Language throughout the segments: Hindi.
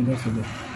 इधर से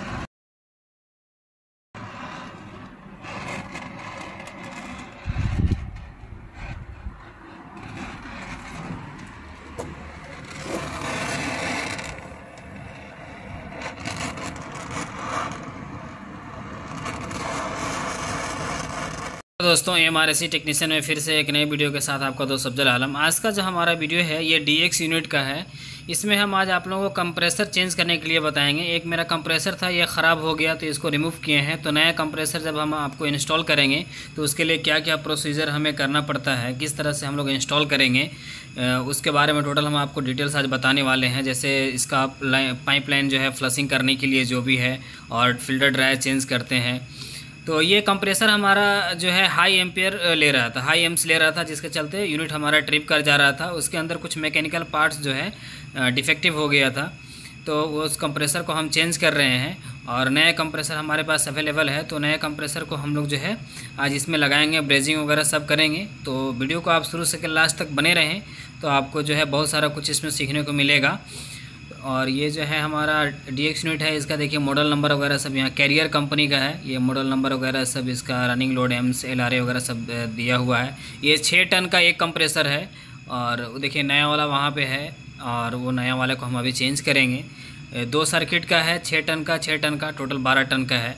दे दोस्तों एम आर टेक्नीशियन में फिर से एक नए वीडियो के साथ आपका दोस्त अफजल आलम। आज का जो हमारा वीडियो है, ये डी एक्स यूनिट का है। इसमें हम आज आप लोगों को कंप्रेसर चेंज करने के लिए बताएँगे। एक मेरा कंप्रेसर था, ये ख़राब हो गया तो इसको रिमूव किए हैं। तो नया कंप्रेसर जब हम आपको इंस्टॉल करेंगे तो उसके लिए क्या क्या प्रोसीजर हमें करना पड़ता है, किस तरह से हम लोग इंस्टॉल करेंगे उसके बारे में टोटल हम आपको डिटेल्स आज बताने वाले हैं। जैसे इसका पाइप लाइन जो है फ्लसिंग करने के लिए जो भी है, और फ़िल्टर ड्रायर चेंज करते हैं। तो ये कंप्रेसर हमारा जो है हाई एम्पियर ले रहा था हाई एम्स ले रहा था, जिसके चलते यूनिट हमारा ट्रिप कर जा रहा था। उसके अंदर कुछ मैकेनिकल पार्ट्स जो है डिफेक्टिव हो गया था। तो उस कंप्रेसर को हम चेंज कर रहे हैं और नया कंप्रेसर हमारे पास अवेलेबल है। तो नए कंप्रेसर को हम लोग जो है, आज इसमें लगाएँगे ब्रेजिंग वगैरह सब करेंगे। तो वीडियो को आप शुरू से लास्ट तक बने रहें तो आपको जो है बहुत सारा कुछ इसमें सीखने को मिलेगा। और ये जो है हमारा डी एक्स यूनिट है, इसका देखिए मॉडल नंबर वगैरह सब यहाँ कैरियर कंपनी का है। ये मॉडल नंबर वगैरह सब इसका running load amps L R वगैरह सब दिया हुआ है। ये छः टन का एक कंप्रेसर है और देखिए नया वाला वहाँ पे है और वो नया वाले को हम अभी चेंज करेंगे। दो सर्किट का है छः टन का छः टन का टोटल बारह टन का है।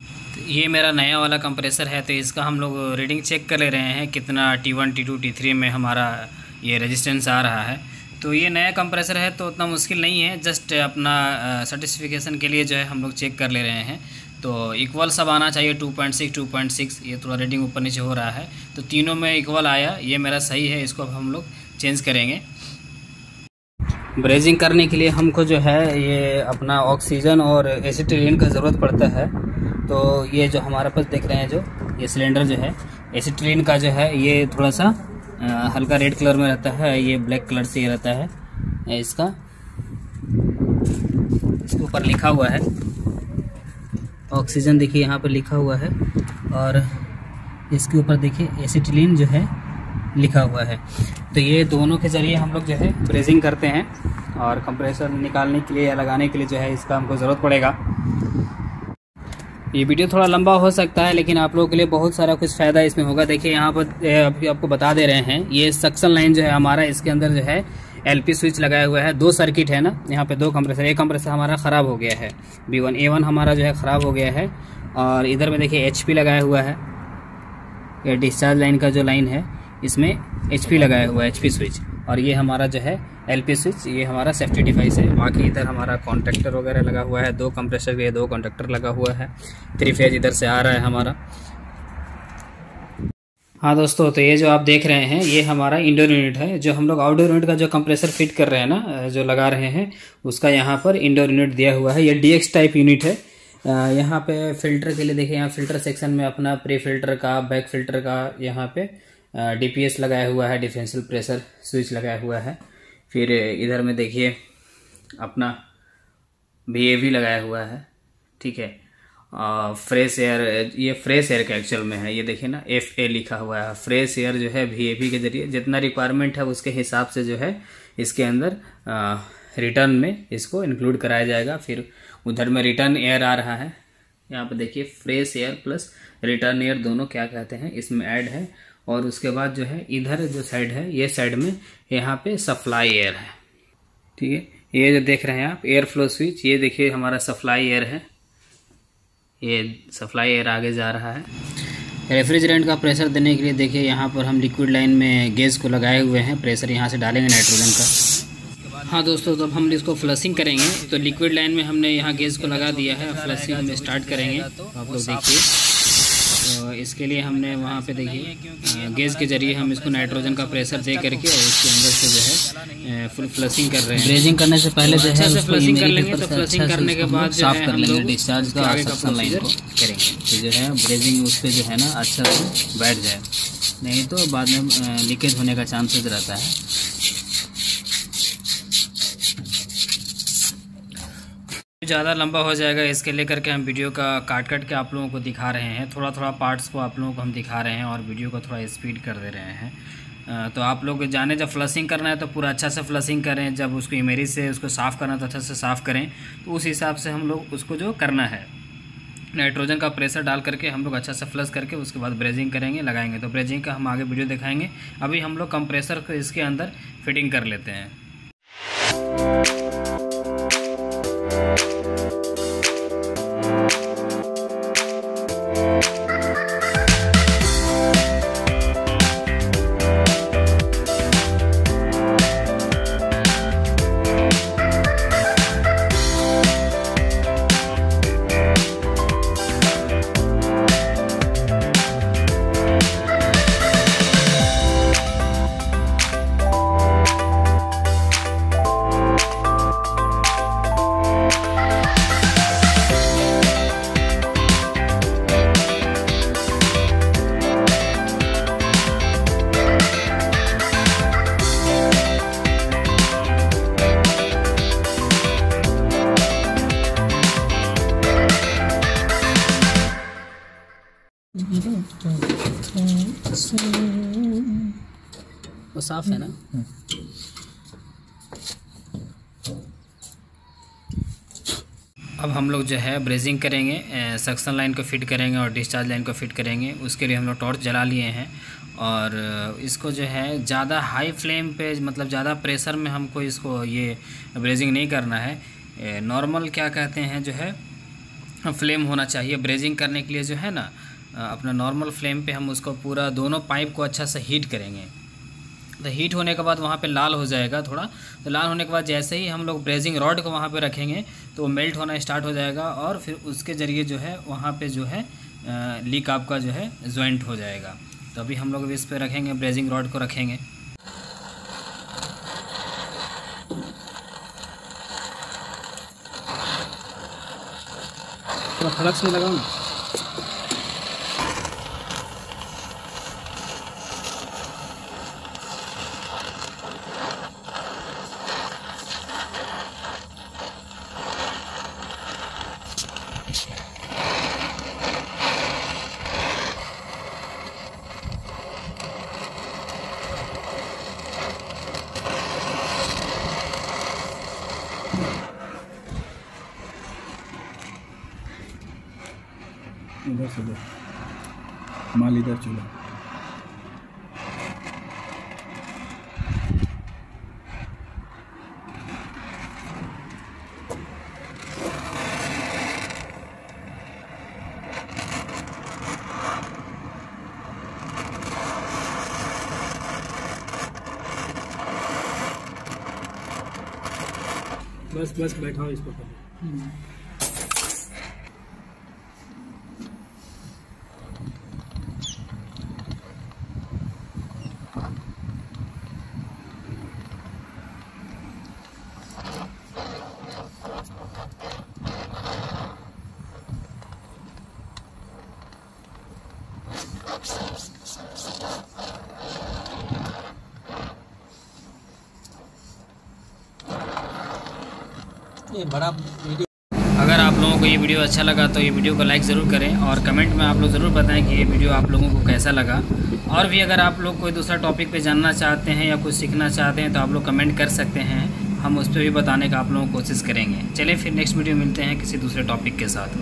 तो ये मेरा नया वाला कंप्रेसर है तो इसका हम लोग रीडिंग चेक कर ले रहे हैं कितना T one T two T three में हमारा ये रेजिस्टेंस आ रहा है। तो ये नया कंप्रेसर है तो उतना मुश्किल नहीं है। जस्ट अपना सर्टिफिकेशन के लिए जो है हम लोग चेक कर ले रहे हैं। तो इक्वल सब आना चाहिए 2.6 2.6 ये थोड़ा रेटिंग ऊपर नीचे हो रहा है। तो तीनों में इक्वल आया, ये मेरा सही है, इसको अब हम लोग चेंज करेंगे। ब्रेजिंग करने के लिए हमको जो है, ये अपना ऑक्सीजन और एसिटिलीन का ज़रूरत पड़ता है। तो ये जो हमारे पास देख रहे हैं जो, ये सिलेंडर जो है एसिटिलीन का जो है, ये थोड़ा सा हल्का रेड कलर में रहता है, ये ब्लैक कलर से रहता है इसका। इसके ऊपर लिखा हुआ है। ऑक्सीजन देखिए, यहाँ पर लिखा हुआ है। और इसके ऊपर देखिए, एसिटिलीन जो है, लिखा हुआ है। तो ये दोनों के ज़रिए हम लोग जो है, ब्रेजिंग करते हैं। और कंप्रेसर निकालने के लिए या लगाने के लिए जो है, इसका हमको ज़रूरत पड़ेगा। ये वीडियो थोड़ा लंबा हो सकता है, लेकिन आप लोगों के लिए बहुत सारा कुछ फ़ायदा इसमें होगा। देखिए, यहाँ पर अभी आपको बता दे रहे हैं, ये सक्शन लाइन जो है हमारा, इसके अंदर जो है एलपी स्विच लगाया हुआ है। दो सर्किट है ना, यहाँ पे दो कंप्रेसर एक कंप्रेसर हमारा ख़राब हो गया है। बी वन ए वन हमारा जो है ख़राब हो गया है। और इधर में देखिए एच लगाया हुआ है। ये डिस्चार्ज लाइन का जो लाइन है, इसमें एच लगाया हुआ है एचपी स्विच और ये हमारा जो है एलपी स्विच ये हमारा सेफ्टी डिवाइस है। बाकी इधर हमारा कॉन्ट्रेक्टर वगैरह लगा हुआ है। दो कंप्रेसर के दो कॉन्ट्रेक्टर लगा हुआ है। थ्री फ़ेज़ इधर से आ रहा है हमारा। हाँ दोस्तों तो ये जो आप देख रहे हैं, ये हमारा इंडोर यूनिट है। जो हम लोग आउटडोर यूनिट का जो कंप्रेसर फिट कर रहे हैं ना, जो लगा रहे हैं, उसका यहाँ पर इंडोर यूनिट दिया हुआ है। ये डीएक्स टाइप यूनिट है। यहाँ पे फ़िल्टर के लिए देखिए, यहाँ फ़िल्टर सेक्शन में अपना प्री फ़िल्टर का बैक फ़िल्टर का यहाँ पे डीपीएस लगाया हुआ है डिफरेंशियल प्रेशर स्विच लगाया हुआ है। फिर इधर में देखिए, अपना वी लगाया हुआ है, ठीक है। फ्रेश एयर ये फ्रेश एयर के एक्चुअल में है, ये देखिए ना एफ़ ए लिखा हुआ है। फ्रेश एयर जो है वी के ज़रिए, जितना रिक्वायरमेंट है उसके हिसाब से जो है इसके अंदर रिटर्न में इसको इंक्लूड कराया जाएगा। फिर उधर में रिटर्न एयर आ रहा है। यहाँ पर देखिए fresh air plus return air दोनों क्या कहते हैं, इसमें ऐड है। और उसके बाद जो है, इधर जो साइड है, ये साइड में यहाँ पे सप्लाई एयर है। ठीक है? ये जो देख रहे हैं आप एयर फ्लो स्विच ये देखिए हमारा सप्लाई एयर है। ये सप्लाई एयर आगे जा रहा है। रेफ्रिजरेंट का प्रेशर देने के लिए देखिए, यहाँ पर हम लिक्विड लाइन में गैस को लगाए हुए हैं। प्रेशर यहाँ से डालेंगे नाइट्रोजन का। हाँ दोस्तों, जब हम इसको फ्लशिंग करेंगे तो लिक्विड लाइन में हमने यहाँ गैस को लगा दिया है। फ्लशिंग में स्टार्ट करेंगे। आप लोग देखिए। तो इसके लिए हमने वहाँ पे देखिए गैस के ज़रिए हम इसको नाइट्रोजन का प्रेशर दे करके और इसके अंदर से जो है फुल फ्लशिंग कर रहे हैं। ब्रेजिंग करने से पहले जो है फ्लशिंग कर लेंगे तो फ्लशिंग करने के बाद साफ़ कर लेंगे डिस्चार्ज का सक्शन लाइन को करेंगे। तो जो है ब्रेजिंग उस पर जो है ना अच्छा से बैठ जाए। नहीं तो बाद में लीकेज होने का चांसेस रहता है। ज़्यादा लंबा हो जाएगा, इसके लेकर के हम वीडियो का काट काट के आप लोगों को दिखा रहे हैं। थोड़ा थोड़ा पार्ट्स को आप लोगों को हम दिखा रहे हैं और वीडियो को थोड़ा स्पीड कर दे रहे हैं। तो आप लोग जाने, जब फ्लशिंग करना है तो पूरा अच्छा से फ्लशिंग करें। जब उसको इमेरी से उसको साफ़ करना तो अच्छा से साफ़ करें। तो उस हिसाब से हम लोग उसको जो करना है। नाइट्रोजन का प्रेशर डाल करके हम लोग अच्छा से फ्लश करके उसके बाद ब्रेजिंग करेंगे, लगाएँगे। तो ब्रेजिंग का हम आगे वीडियो दिखाएँगे। अभी हम लोग कंप्रेसर को इसके अंदर फिटिंग कर लेते हैं। वो साफ़ है ना? अब हम लोग जो है ब्रेजिंग करेंगे सक्शन लाइन को फिट करेंगे और डिस्चार्ज लाइन को फिट करेंगे। उसके लिए हम लोग टॉर्च जला लिए हैं और इसको जो है ज़्यादा हाई फ्लेम पे मतलब ज़्यादा प्रेशर में हमको इसको ये ब्रेजिंग नहीं करना है। नॉर्मल क्या कहते हैं जो है, फ्लेम होना चाहिए ब्रेजिंग करने के लिए जो है ना अपना नॉर्मल फ्लेम पे हम उसको पूरा दोनों पाइप को अच्छा से हीट करेंगे। तो हीट होने के बाद वहाँ पे लाल हो जाएगा थोड़ा। तो लाल होने के बाद जैसे ही हम लोग ब्रेजिंग रॉड को वहाँ पे रखेंगे तो वो मेल्ट होना स्टार्ट हो जाएगा और फिर उसके ज़रिए जो है, वहाँ पे जो है लीक आपका जो है ज्वाइंट हो जाएगा। तो अभी हम लोग इस पर रखेंगे ब्रेजिंग रॉड को रखेंगे। थोड़ा लगाओ इधर से दो। माल इधर चूल्हा। बस बस बैठा बैठाओ इसको ये बड़ा वीडियो अगर आप लोगों को ये वीडियो अच्छा लगा तो ये वीडियो को लाइक ज़रूर करें और कमेंट में आप लोग ज़रूर बताएँ कि ये वीडियो आप लोगों को कैसा लगा। और भी अगर आप लोग कोई दूसरा टॉपिक पे जानना चाहते हैं या कुछ सीखना चाहते हैं तो आप लोग कमेंट कर सकते हैं। हम उस पर भी बताने का आप लोगों को कोशिश करेंगे। चलिए फिर नेक्स्ट वीडियो मिलते हैं किसी दूसरे टॉपिक के साथ।